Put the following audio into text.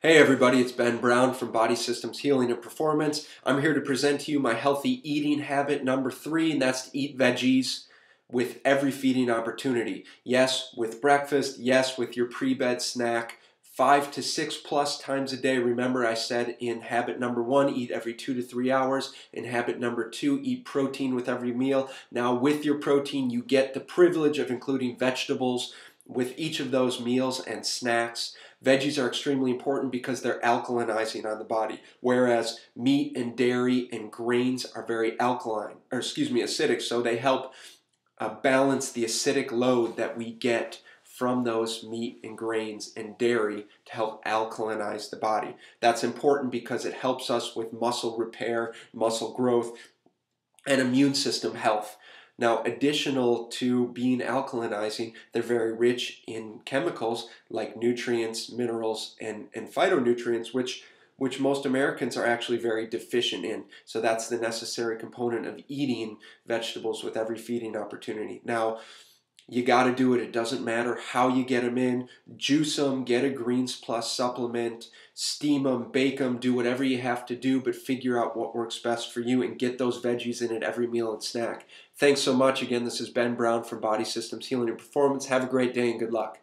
Hey everybody, it's Ben Brown from Body Systems Healing and Performance. I'm here to present to you my healthy eating habit number three, and that's to eat veggies with every feeding opportunity. Yes, with breakfast, yes, with your pre bed snack, five to six plus times a day. Remember, I said in habit number one, eat every two to three hours. In habit number two, eat protein with every meal. Now, with your protein, you get the privilege of including vegetables with each of those meals and snacks. Veggies are extremely important because they're alkalinizing on the body, whereas meat and dairy and grains are very alkaline, or excuse me, acidic, so they help uh, balance the acidic load that we get from those meat and grains and dairy to help alkalinize the body. That's important because it helps us with muscle repair, muscle growth, and immune system health. Now, additional to being alkalinizing, they're very rich in chemicals like nutrients, minerals, and, and phytonutrients, which which most Americans are actually very deficient in. So that's the necessary component of eating vegetables with every feeding opportunity. Now, you got to do it. It doesn't matter how you get them in. Juice them, get a Greens Plus supplement, steam them, bake them, do whatever you have to do, but figure out what works best for you and get those veggies in at every meal and snack. Thanks so much. Again, this is Ben Brown from Body Systems Healing and Performance. Have a great day and good luck.